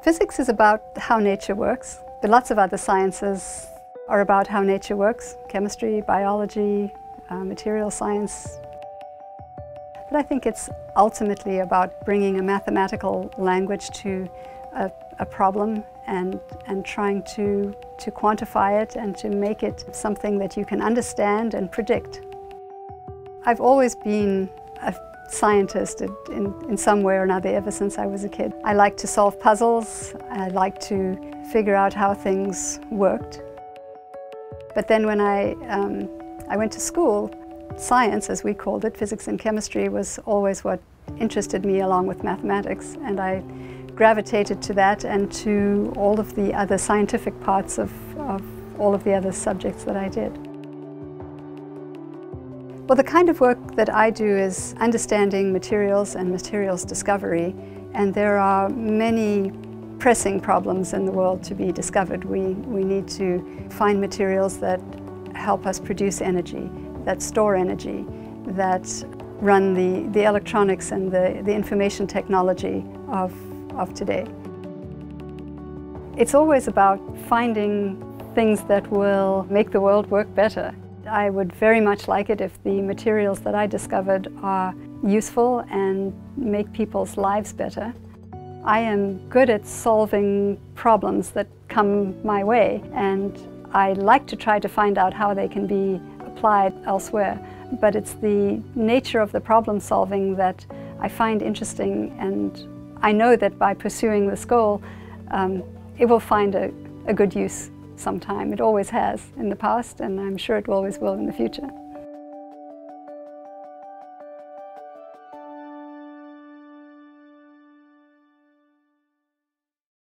Physics is about how nature works, but lots of other sciences are about how nature works, chemistry, biology, uh, material science. But I think it's ultimately about bringing a mathematical language to a, a problem and, and trying to, to quantify it and to make it something that you can understand and predict. I've always been a scientist in, in some way or another ever since I was a kid. I like to solve puzzles, I like to figure out how things worked. But then when I, um, I went to school, science, as we called it, physics and chemistry, was always what interested me along with mathematics. And I gravitated to that and to all of the other scientific parts of, of all of the other subjects that I did. Well, the kind of work that I do is understanding materials and materials discovery, and there are many pressing problems in the world to be discovered. We, we need to find materials that help us produce energy, that store energy, that run the, the electronics and the, the information technology of, of today. It's always about finding things that will make the world work better. I would very much like it if the materials that I discovered are useful and make people's lives better. I am good at solving problems that come my way and I like to try to find out how they can be applied elsewhere. But it's the nature of the problem solving that I find interesting and I know that by pursuing this goal um, it will find a, a good use sometime. It always has in the past, and I'm sure it always will in the future.